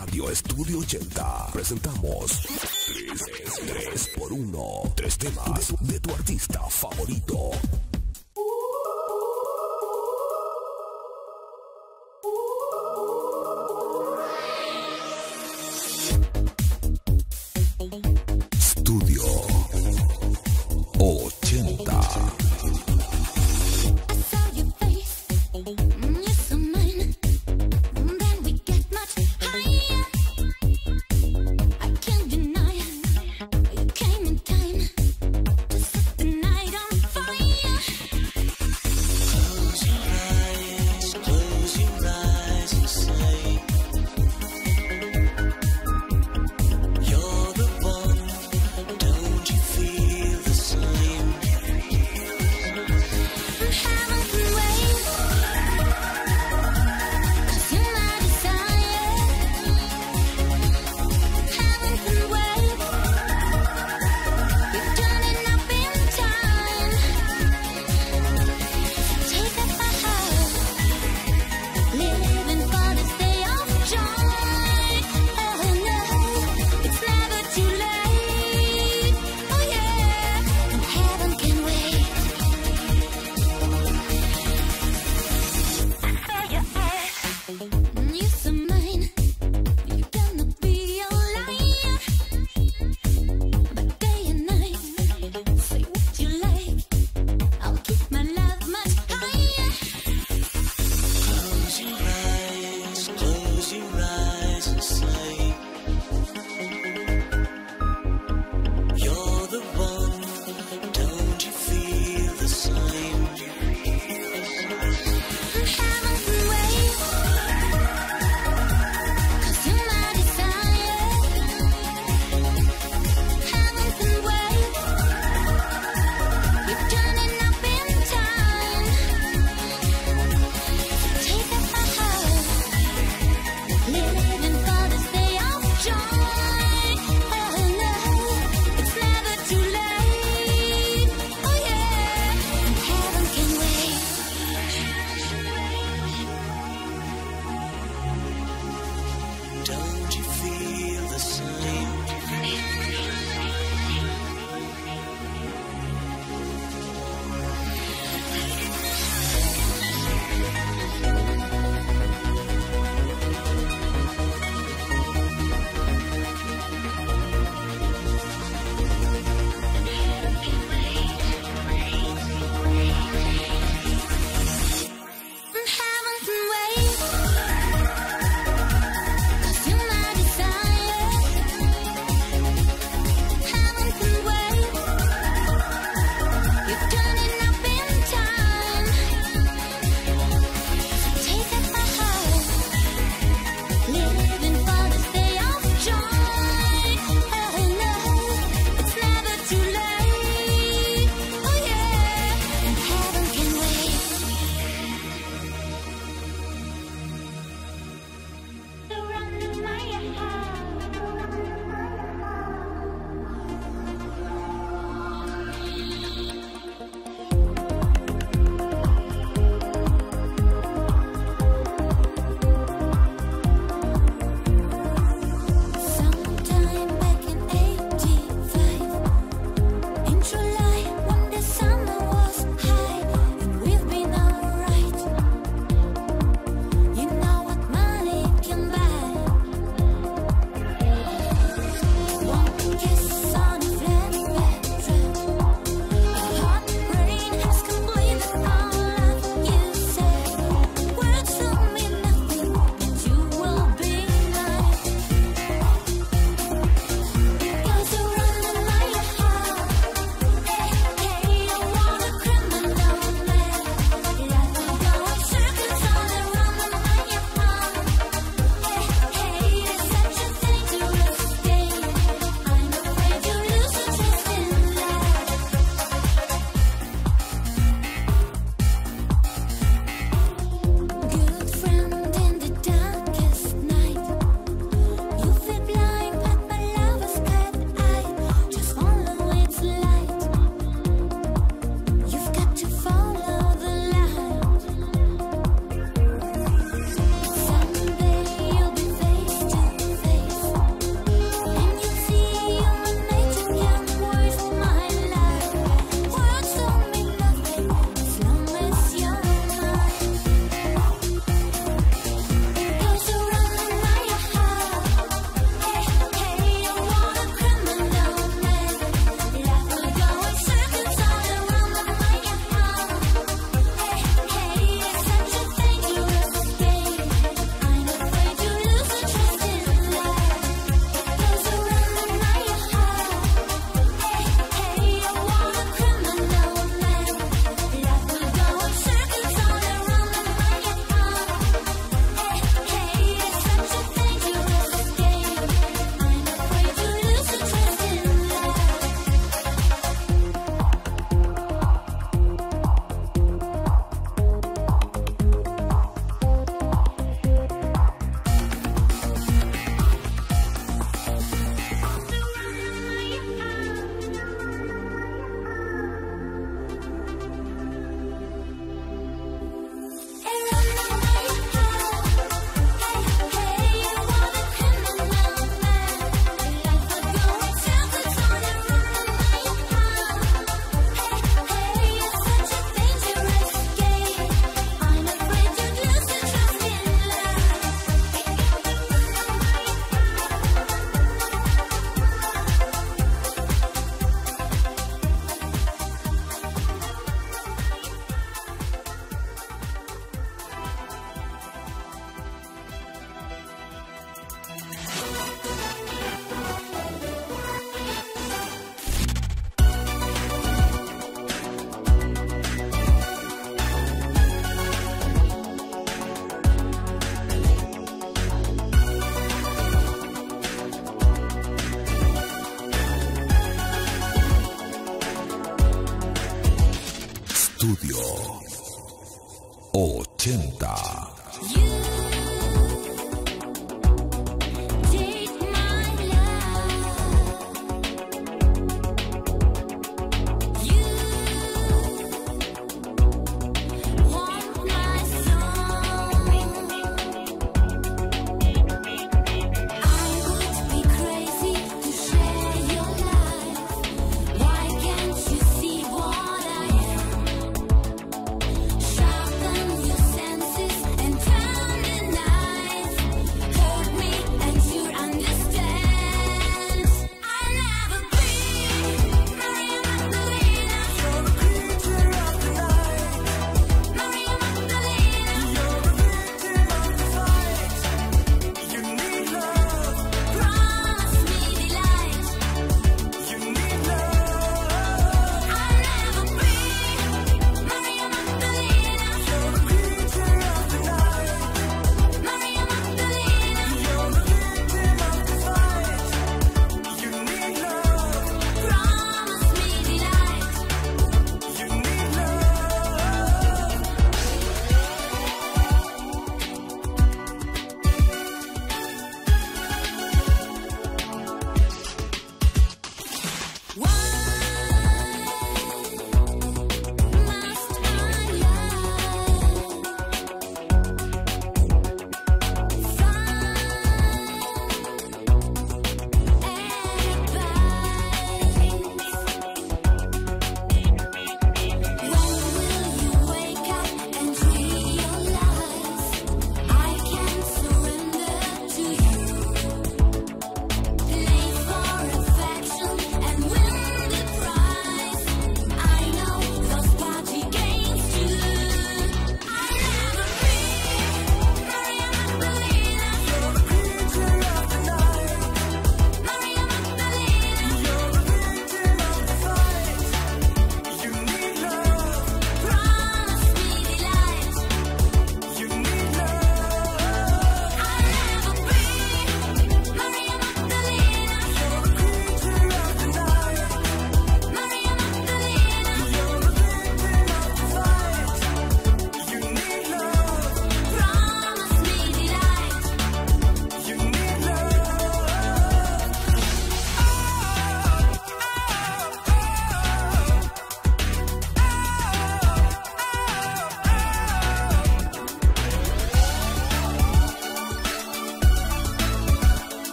Radio Estudio 80 presentamos 3, por 1 Tres temas de tu artista favorito.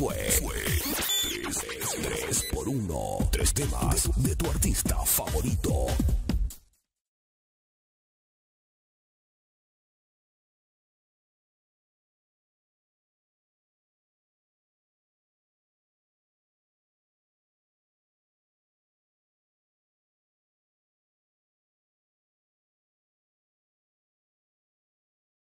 fue, fue 3, 3, 3 por 1 Tres temas de tu artista favorito.